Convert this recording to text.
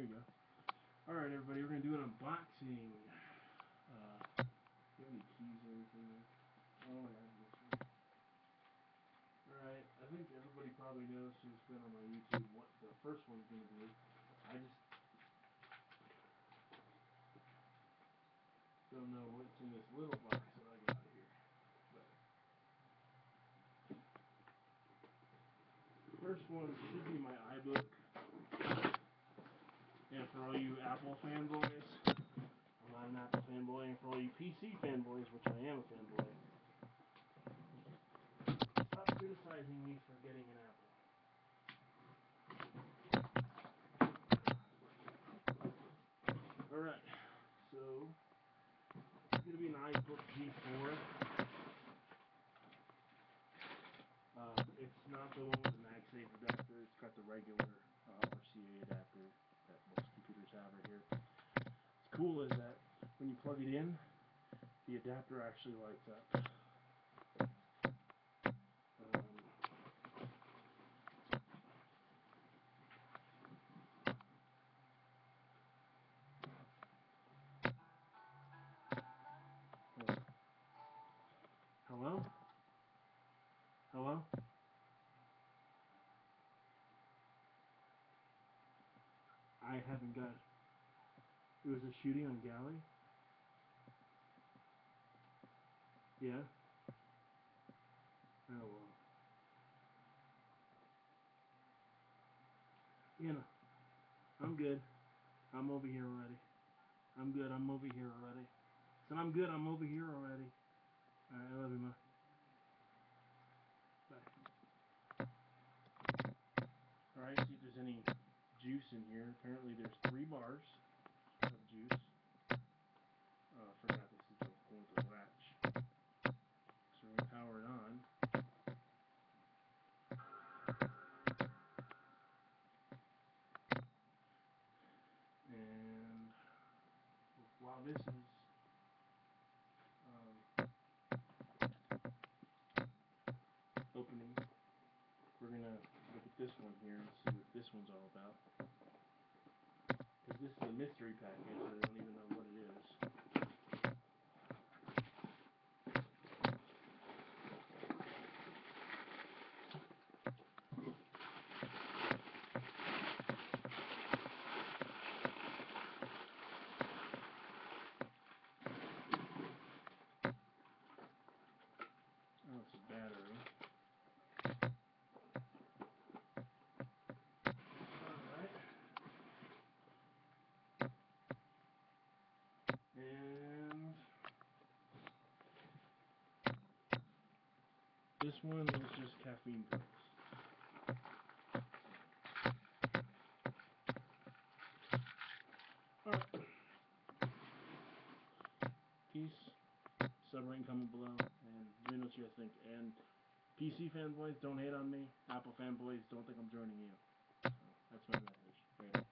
There you go. Alright, everybody, we're going to do an unboxing. Uh, do you have any keys or anything? Oh, yeah, Alright, I think everybody probably knows who's been on my YouTube what the first one's going to be. I just don't know what's in this little box that I got here. But first one should be my iBook. All you Apple fanboys, I'm not an Apple fanboy, and for all you PC fanboys, which I am a fanboy, stop criticizing me for getting an Apple. Alright, so it's going to be an iBook G4. Uh, it's not the one with the MagSafe adapter, it's got the regular uh, RCA adapter that most computers have right here. What's cool is that when you plug it in, the adapter actually lights up. Hello? Hello? I haven't got. It was a shooting on Galley? Yeah? Oh well. You know, I'm good. I'm over here already. I'm good. I'm over here already. Said I'm good. I'm over here already. Alright, I love you, ma. Bye. Alright, see if there's any juice in here. Apparently there's three bars of juice. Oh, I forgot this is the going to the latch. So we're going to power it on. And while this is um, opening, we're going to look at this one here and see what this one's all about. Because this is a mystery package, I don't even know what it is. Oh, it's a battery. And this one is just caffeine pills. Alright. Peace. Submarine comment below. And let me know what you guys think. And PC fanboys, don't hate on me. Apple fanboys, don't think I'm joining you. So that's my message. Later.